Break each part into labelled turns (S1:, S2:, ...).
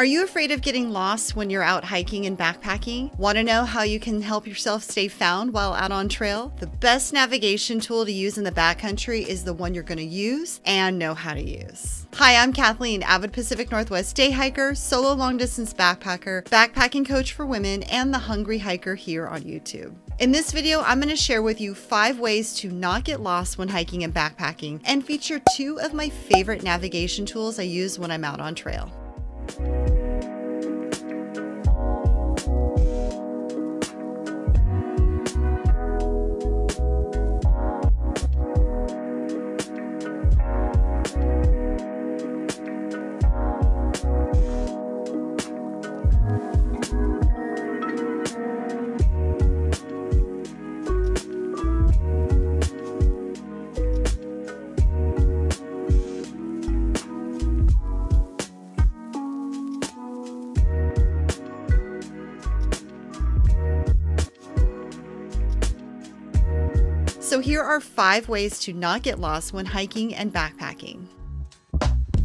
S1: Are you afraid of getting lost when you're out hiking and backpacking? Want to know how you can help yourself stay found while out on trail? The best navigation tool to use in the backcountry is the one you're going to use and know how to use. Hi, I'm Kathleen, avid Pacific Northwest day hiker, solo long distance backpacker, backpacking coach for women, and the hungry hiker here on YouTube. In this video, I'm going to share with you five ways to not get lost when hiking and backpacking and feature two of my favorite navigation tools I use when I'm out on trail. So, here are five ways to not get lost when hiking and backpacking.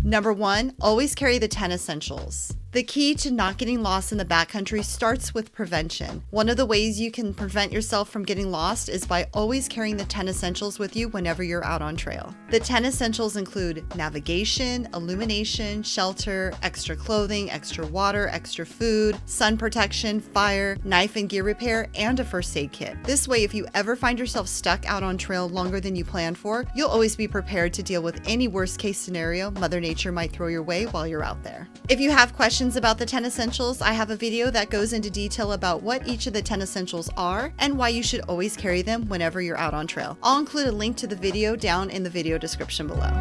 S1: Number one, always carry the 10 essentials. The key to not getting lost in the backcountry starts with prevention. One of the ways you can prevent yourself from getting lost is by always carrying the 10 essentials with you whenever you're out on trail. The 10 essentials include navigation, illumination, shelter, extra clothing, extra water, extra food, sun protection, fire, knife and gear repair, and a first aid kit. This way, if you ever find yourself stuck out on trail longer than you planned for, you'll always be prepared to deal with any worst case scenario Mother Nature might throw your way while you're out there. If you have questions, questions about the 10 essentials, I have a video that goes into detail about what each of the 10 essentials are and why you should always carry them whenever you're out on trail. I'll include a link to the video down in the video description below.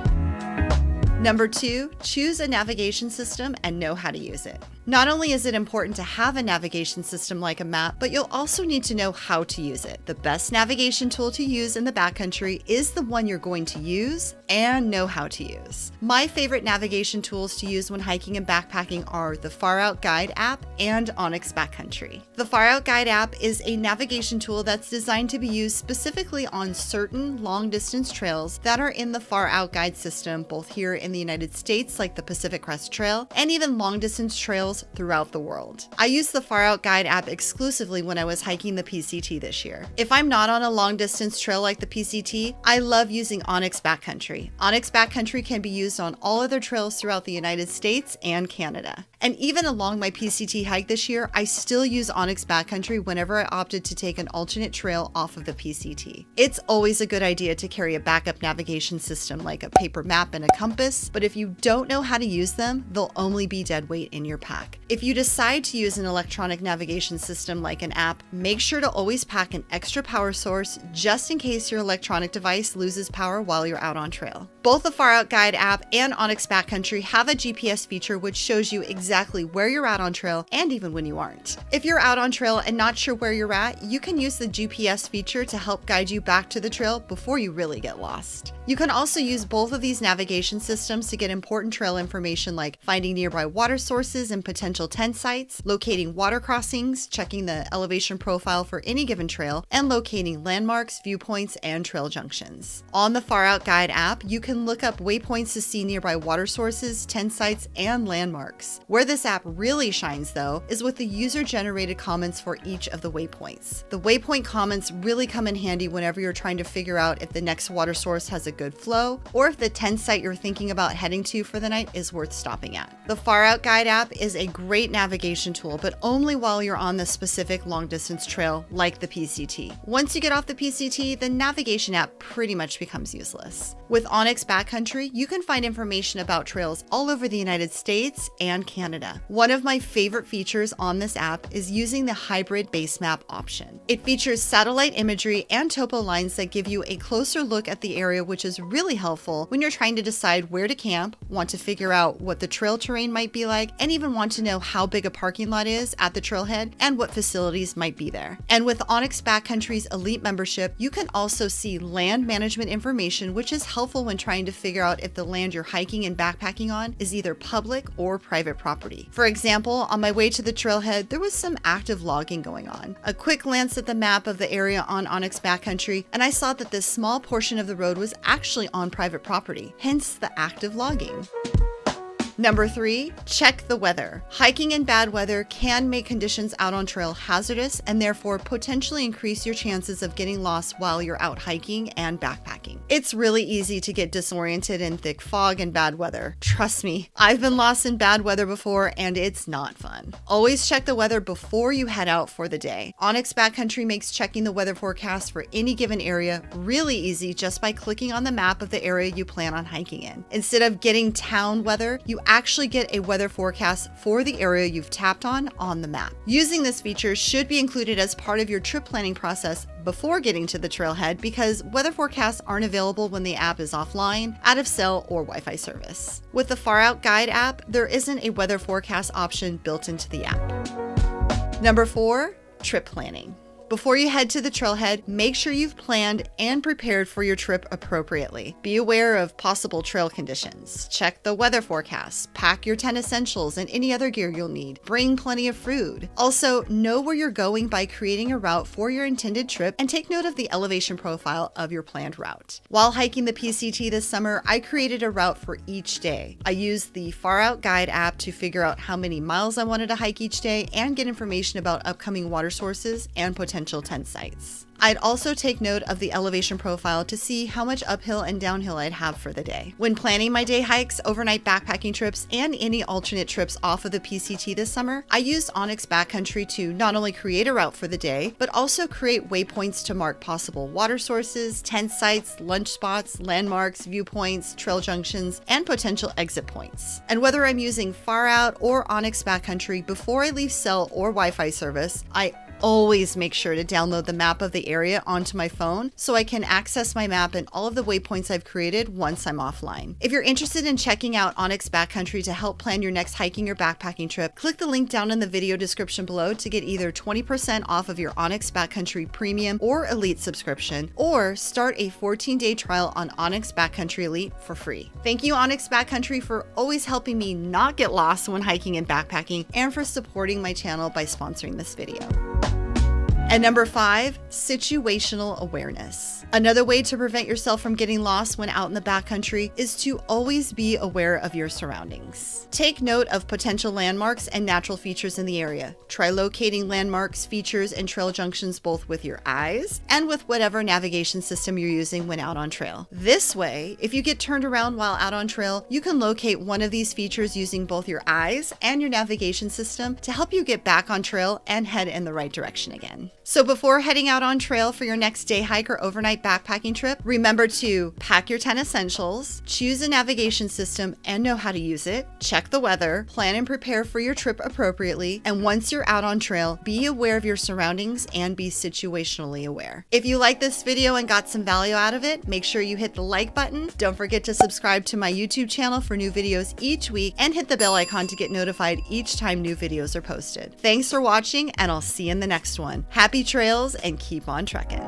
S1: Number two, choose a navigation system and know how to use it. Not only is it important to have a navigation system like a map, but you'll also need to know how to use it. The best navigation tool to use in the backcountry is the one you're going to use and know how to use. My favorite navigation tools to use when hiking and backpacking are the FarOut Guide app and onX Backcountry. The FarOut Guide app is a navigation tool that's designed to be used specifically on certain long distance trails that are in the FarOut Guide system, both here in the United States, like the Pacific Crest Trail, and even long distance trails throughout the world. I used the FarOut Guide app exclusively when I was hiking the PCT this year. If I'm not on a long distance trail like the PCT, I love using onX Backcountry. onX Backcountry can be used on all other trails throughout the United States and Canada. And even along my PCT hike this year, I still use onX Backcountry whenever I opted to take an alternate trail off of the PCT. It's always a good idea to carry a backup navigation system like a paper map and a compass, but if you don't know how to use them, they'll only be dead weight in your pack. If you decide to use an electronic navigation system like an app, make sure to always pack an extra power source just in case your electronic device loses power while you're out on trail. Both the FarOut Guide app and Onyx Backcountry have a GPS feature which shows you exactly where you're at on trail and even when you aren't. If you're out on trail and not sure where you're at, you can use the GPS feature to help guide you back to the trail before you really get lost. You can also use both of these navigation systems to get important trail information like finding nearby water sources and potential tent sites, locating water crossings, checking the elevation profile for any given trail, and locating landmarks, viewpoints, and trail junctions. On the FarOut Guide app, you can look up waypoints to see nearby water sources, tent sites, and landmarks. Where this app really shines, though, is with the user generated comments for each of the waypoints. The waypoint comments really come in handy whenever you're trying to figure out if the next water source has a good flow, or if the tent site you're thinking about heading to for the night is worth stopping at. The FarOut Guide app is a great navigation tool, but only while you're on the specific long distance trail like the PCT. Once you get off the PCT, the navigation app pretty much becomes useless. With onX Backcountry, you can find information about trails all over the United States and Canada. One of my favorite features on this app is using the hybrid base map option. It features satellite imagery and topo lines that give you a closer look at the area which is really helpful when you're trying to decide where to camp, want to figure out what the trail terrain might be like, and even want to know how big a parking lot is at the trailhead and what facilities might be there. And with onX Backcountry's Elite membership, you can also see land management information, which is helpful when trying to figure out if the land you're hiking and backpacking on is either public or private property. For example, on my way to the trailhead, there was some active logging going on. A quick glance at the map of the area on onX Backcountry, and I saw that this small portion of the road was actually on private property, hence the active logging. Number three, check the weather. Hiking in bad weather can make conditions out on trail hazardous and therefore potentially increase your chances of getting lost while you're out hiking and backpacking. It's really easy to get disoriented in thick fog and bad weather. Trust me, I've been lost in bad weather before and it's not fun. Always check the weather before you head out for the day. onX Backcountry makes checking the weather forecast for any given area really easy just by clicking on the map of the area you plan on hiking in. Instead of getting town weather, you actually get a weather forecast for the area you've tapped on on the map. Using this feature should be included as part of your trip planning process before getting to the trailhead because weather forecasts aren't available when the app is offline, out of cell, or Wi Fi service. With the FarOut Guide app, there isn't a weather forecast option built into the app. Number four, trip planning. Before you head to the trailhead, make sure you've planned and prepared for your trip appropriately. Be aware of possible trail conditions. Check the weather forecast. Pack your 10 essentials and any other gear you'll need. Bring plenty of food. Also, know where you're going by creating a route for your intended trip and take note of the elevation profile of your planned route. While hiking the PCT this summer, I created a route for each day. I used the FarOut Guide app to figure out how many miles I wanted to hike each day and get information about upcoming water sources and potential potential tent sites. I'd also take note of the elevation profile to see how much uphill and downhill I'd have for the day. When planning my day hikes, overnight backpacking trips, and any alternate trips off of the PCT this summer, I used onX Backcountry to not only create a route for the day, but also create waypoints to mark possible water sources, tent sites, lunch spots, landmarks, viewpoints, trail junctions, and potential exit points. And whether I'm using FarOut or onX Backcountry before I leave cell or Wi Fi service, I always make sure to download the map of the area onto my phone so I can access my map and all of the waypoints I've created once I'm offline. If you're interested in checking out onX Backcountry to help plan your next hiking or backpacking trip, click the link down in the video description below to get either 20% off of your onX Backcountry Premium or Elite subscription, or start a 14 day trial on onX Backcountry Elite for free. Thank you, onX Backcountry, for always helping me not get lost when hiking and backpacking, and for supporting my channel by sponsoring this video. And number five, situational awareness. Another way to prevent yourself from getting lost when out in the backcountry is to always be aware of your surroundings. Take note of potential landmarks and natural features in the area. Try locating landmarks, features, and trail junctions both with your eyes and with whatever navigation system you're using when out on trail. This way, if you get turned around while out on trail, you can locate one of these features using both your eyes and your navigation system to help you get back on trail and head in the right direction again. So before heading out on trail for your next day hike or overnight backpacking trip, remember to pack your 10 essentials, choose a navigation system and know how to use it, check the weather, plan and prepare for your trip appropriately, and once you're out on trail, be aware of your surroundings and be situationally aware. If you like this video and got some value out of it, make sure you hit the like button. Don't forget to subscribe to my YouTube channel for new videos each week and hit the bell icon to get notified each time new videos are posted. Thanks for watching and I'll see you in the next one. Happy trails and keep on trekking.